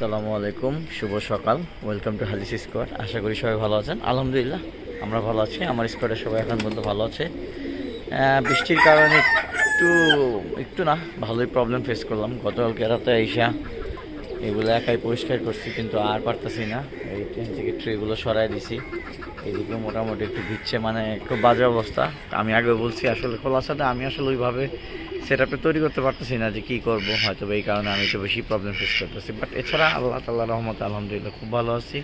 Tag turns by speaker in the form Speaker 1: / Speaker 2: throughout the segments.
Speaker 1: সালামু আলাইকুম, শুভ সকাল। ওয়েলকাম টু হালিস স্কোয়াড আশা করি সবাই ভালো আছেন। আলহামদুলিল্লাহ, আমরা ভালো আছি। আমার স্কোয়াডের সবাই এখন বলতে ভালো আছে। বৃষ্টির কারণে একটু একটু না, ভালোই প্রবলেম ফেস করলাম। গতকালকে রাতে আইসা এগুলো একাই পরিষ্কার করছি, কিন্তু আর পারতেছি না। এই ট্রেন থেকে ট্রেগুলো সরাই দিছি। এদিকে মোটামুটি একটু দিচ্ছে মানে একটু বাজে অবস্থা। আমি আগে বলছি আসলে খোলার সাথে আমি আসলে ওইভাবে সেট তৈরি করতে পারতেছি না যে কী করব হয়তো এই কারণে আমি একটু বেশি প্রবলেম ফেস করতেছি। বাট এছাড়া আল্লাহ তাল্লাহ রহমত আলহামদুলিল্লাহ খুব ভালো আছি।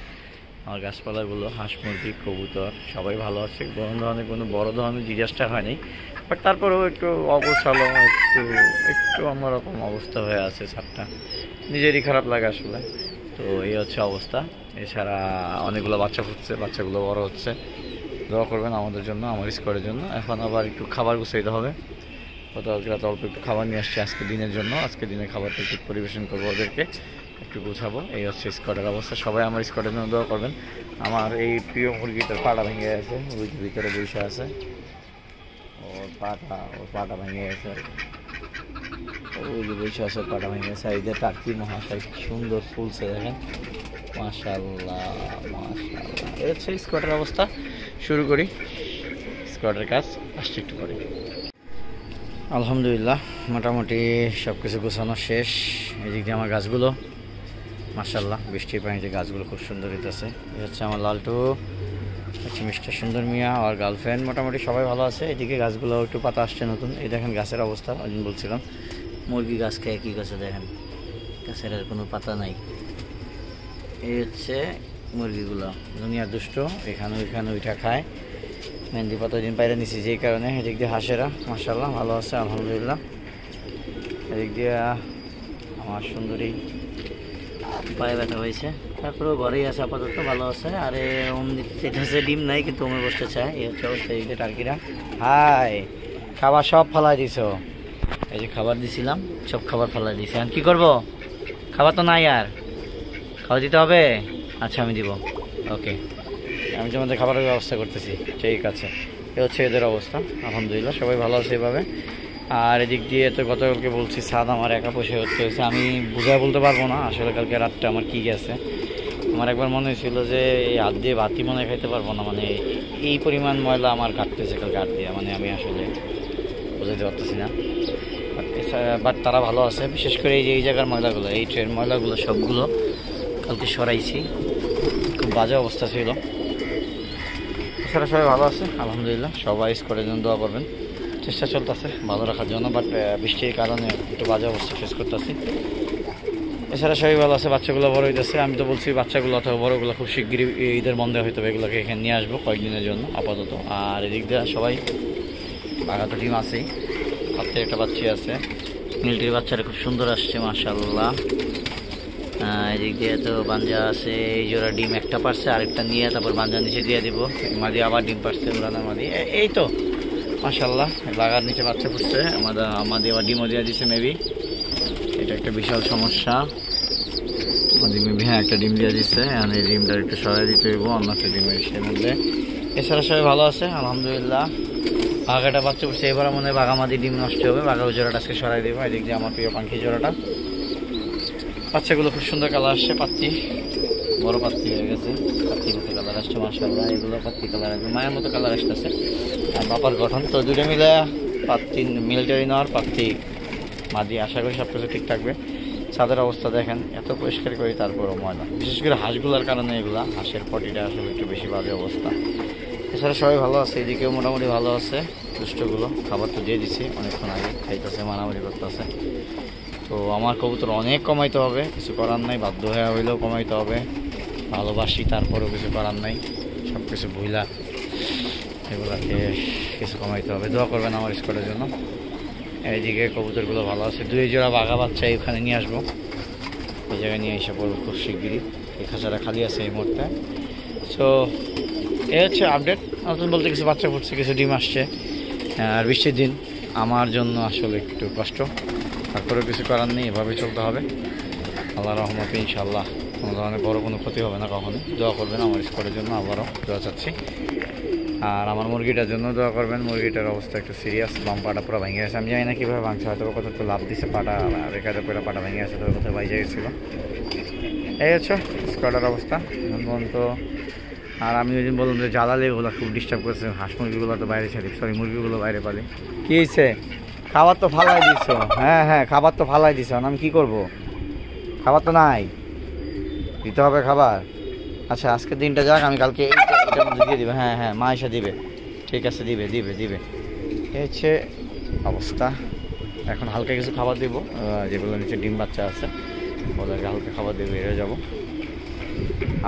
Speaker 1: আমার গাছপালাগুলো, হাঁস, মুরগি, কবুতর সবাই ভালো আছে। কোনো ধরনের কোনো, বড় ধরনের ডিজাস্টার হয়নি। বাট তারপরেও একটু অবসালো একটু একটু অন্যরকম অবস্থা হয়ে আছে সারটা নিজেরই খারাপ লাগে আসলে। তো এই হচ্ছে অবস্থা। এছাড়া অনেকগুলো বাচ্চা ফুটছে, বাচ্চাগুলো বড় হচ্ছে। দোয়া করবেন আমাদের জন্য, আমার স্কোয়ারের জন্য। এখন আবার একটু খাবার গুছাইতে হবে। গতকালকে রাতে অল্প একটু খাবার নিয়ে আসছি, আজকে দিনের জন্য। আজকে দিনে খাবারটা একটু পরিবেশন করব ওদেরকে, একটু গুছাবো। এই হচ্ছে স্কোয়াডের অবস্থা। সবাই আমার স্কোয়াডের জন্য দোয়া করবেন। আমার এই প্রিয় মুরগিটার পাটা ভেঙে গেছে ওই ভিতরে বসে আছে। ওর পাটা ওর পাটা ভেঙে গেছে। ওই যে আছে মহাশয় সুন্দর ফুলছে দেখেন। মাশাল্লাহ মাশাল্লাহ হচ্ছে অবস্থা। শুরু করি। স্কোয়াডের কাজ, আসছে একটু পরে। আলহামদুলিল্লাহ, মোটামুটি সব কিছু গোছানো শেষ। এদিক দিয়ে আমার গাছগুলো মার্শাল্লাহ বৃষ্টির পানিতে গাছগুলো খুব সুন্দর হইতেছে। এই হচ্ছে আমার লালটু, হচ্ছে মিস্টার সুন্দর মিয়া, আর গার্লফ্রেন্ড মোটামুটি সবাই ভালো আছে। এদিকে গাছগুলো একটু পাতা আসছে নতুন। এই দেখেন গাছের অবস্থা বলছিলাম। মুরগি গাছ খেয়ে কী গাছে দেখেন? গাছের আর কোনো পাতা নাই। এই হচ্ছে মুরগিগুলো। দুনিয়া দুষ্ট, এখানে ওইখানে ওইটা খায়। মেহেন্দি পাতা দিন বাইরে নিছি, যেই কারণে। এদিক দিয়ে হাঁসেরা মাসাল্লাহ ভালো আছে, আলহামদুলিল্লাহ। এদিক দিয়ে আমার সুন্দরী পায়ে ব্যথা হয়েছে। তারপরেও ঘরেই আছে, আপাতত, ভালো আছে। আর এ ওম এটা হচ্ছে ডিম নাই, কিন্তু ওমে বসতে চায়। এই হচ্ছে অবস্থা, এই যে টার্কিরা। হাই, খাবার সব ফালাই দিছ। এই যে খাবার দিছিলাম, সব খাবার ফালাই দিছি এখন কি করব? খাবার তো নাই আর। খাওয়া দিতে হবে? আচ্ছা আমি দিব। ওকে। আমি তোমাদের খাবারের ব্যবস্থা করতেছি। ঠিক আছে। এ হচ্ছে এদের অবস্থা। আলহামদুলিল্লাহ, সবাই ভালো আছে এভাবে। আর এদিক দিয়ে তো গতকালকে বলছি, সাদ আমার একা বসে হতে হয়েছে, আমি বুঝায় বলতে পারব না, আসলে কালকে রাতটা আমার কি গেছে। আমার একবার মনে হয়েছিল যে, এই হাত দিয়ে বাতি মনে খাইতে পারব না। মানে এই পরিমাণ ময়লা আমার কাটতেছে কালকে হাত দিয়ে। মানে আমি আসলে বোঝাতে পারতেছি না। বাট তারা ভালো আছে। বিশেষ করে এই যে, এই জায়গার ময়লাগুলো, এই ট্রেন ময়লাগুলো সবগুলো কালকে সরাইছি। খুব বাজে অবস্থা ছিল। এছাড়া সবাই ভালো আছে? আলহামদুলিল্লাহ, সবাই স্কোরের জন্য দোয়া করবেন। চেষ্টা চলতেছে ভালো রাখার জন্য বাট বৃষ্টির কারণে একটু বাজে অবস্থা ফেস করতেছি। এছাড়া সবাই ভালো আছে, বাচ্চাগুলো বড় হইতেছে। আমি তো বলছি বাচ্চাগুলো অথবা বড়গুলো খুব শিগগিরই ঈদের মন্দে হয়তো এগুলোকে এখানে নিয়ে আসব কয়েকদিনের জন্য, আপাতত। আর এদিক দিয়ে সবাই বাঘাতো টিম আছেই। হাতে একটা বাচ্চা আছে। মিলিটারি বাচ্চাটা খুব সুন্দর আসছে মার্শাল্লাহ এদিক দিয়ে তো বাঞ্জা আছে, এই জোড়া ডিম একটা পারছে, আরেকটা নিয়ে তারপর বাঞ্জা নিচে দিয়ে দিব। মাদি আবার ডিম পারছে, উড়ানোর মাদি। এই তো মাশাল্লাহ লাগার নিচে বাচ্চা ফুটছে আমাদের আমাদের আবার ডিমও দিয়ে দিচ্ছে মেবি এটা একটা বিশাল সমস্যা। আমাদের মেবি হ্যাঁ একটা ডিম দিয়ে দিচ্ছে এখন এই ডিমটা একটু সরাই দিতে হইব, অন্য একটা ডিমের সে মধ্যে এছাড়া সবাই ভালো আছে, আলহামদুলিল্লাহ। বাঘাটা বাচ্চা পড়ছে এবার মনে হয় বাঘামাদি ডিম নষ্ট হবে। বাঘা জোড়াটা আজকে সরাই দেবো। এদিক দিয়ে আমার প্রিয় পাখি জোড়াটা। বাচ্চাগুলো খুব সুন্দর কালার আসছে, পাত্তি। বড় পাত্তি হয়ে গেছে। পাত্তি মতো কালার আসছে মাসাল্লাহ এগুলো পাত্তি কালার আসবে মায়ের মতো কালার আসতেছে। আর বাপার গঠন তো দুটো মিলে। পাত্তি মিলিটারি নেওয়ার পাত্তি। মাদি আশা করি সব কিছু ঠিক থাকবে। ছাদের অবস্থা দেখেন, এত পরিষ্কার করি তারপরও ময়লা। বিশেষ করে হাঁসগুলোর কারণে এগুলা, হাঁসের পটিটা আসলে একটু বেশি বাজে অবস্থা। এছাড়া সবাই ভালো আছে, এদিকেও মোটামুটি ভালো আছে। দুষ্টগুলো খাবার তো দিয়ে দিছি, অনেকক্ষণ আগে খাইতেছে, মারামারি করতেছে। তো আমার কবুতর অনেক কমাইতে হবে, কিছু করার নাই, বাধ্য হয়ে হইলেও কমাইতে হবে। ভালোবাসি, তারপরেও কিছু করার নাই সব কিছু ভুইলা এগুলাকে কিছু কমাইতে হবে। দোয়া করবেন আমার স্কোয়াডের জন্য। এইদিকে কবুতরগুলো ভালো আছে। দুই জোড়া বাঘা বাচ্চা এখানে নিয়ে আসব। এই জায়গায় নিয়ে এসে পড়ব খুব শিগগিরই। এই খাঁচাটা খালি আছে এই মুহূর্তে। সো এ হচ্ছে আপডেট নতুন বলতে কিছু বাচ্চা ফুটছে, কিছু ডিম আসছে। আর বৃষ্টির দিন আমার জন্য আসলে একটু কষ্ট। তারপরেও কিছু করার নেই এভাবে চলতে হবে। আল্লাহ রহমতে ইনশাল্লাহ কোনো ধরনের বড়ো কোনো ক্ষতি হবে না কখনোই দোয়া করবেন আমার স্কোরের জন্য, আবারও দোয়া চাচ্ছি। আর আমার মুরগিটার জন্য দোয়া করবেন, মুরগিটার অবস্থা একটু সিরিয়াস বাম পাটা পুরো ভেঙে গেছে। আমি জানি না কীভাবে ভাঙছে, হয়তো কোথাও একটু লাভ দিছে, পাটা রেখা করে পাটা ভেঙে গেছে, তো কোথাও বাইজে গেছিল। এই হচ্ছে স্কোয়াডার অবস্থা। এখন পর্যন্ত আর আমি ওই দিন বললাম যে জ্বালালে ওগুলো খুব ডিস্টার্ব করছে, হাঁস মুরগিগুলো তো বাইরে ছাড়ি সরি মুরগিগুলো বাইরে পালি। কি হয়েছে খাবার তো ফালাই দিছ। হ্যাঁ হ্যাঁ খাবার তো ফালাই দিছ আমি কি করব? খাবার তো নাই। দিতে হবে খাবার। আচ্ছা আজকের দিনটা যাক, আমি কালকে দিয়ে দিবে। হ্যাঁ হ্যাঁ মা এসে দিবে। ঠিক আছে, দিবে দিবে দিবে। এই হচ্ছে অবস্থা। এখন হালকা কিছু খাবার দিব। যেগুলো নিচে ডিম বাচ্চা আছে, ওদেরকে হালকা খাবার দিয়ে বেরিয়ে যাব।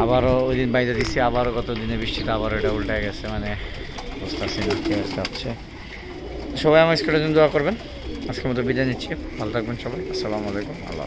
Speaker 1: আবারও ওই দিন বাইরে দিচ্ছি আবারও গত দিনে বৃষ্টিটা আবারও এটা উল্টে গেছে মানে অবস্থা না হচ্ছে। সবাই আমার স্কুলের জন্য দোয়া করবেন। আজকের মতো বিদায় নিচ্ছি। ভালো থাকবেন সবাই। আসসালামু আলাইকুম। আল্লাহ